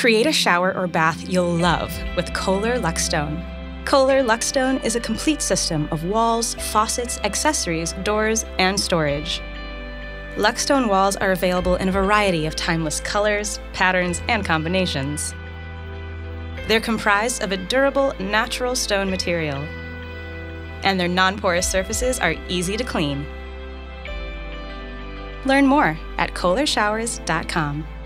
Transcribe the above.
Create a shower or bath you'll love with Kohler Luxstone. Kohler Luxstone is a complete system of walls, faucets, accessories, doors, and storage. Luxstone walls are available in a variety of timeless colors, patterns, and combinations. They're comprised of a durable, natural stone material, and their non porous surfaces are easy to clean. Learn more at kohlershowers.com.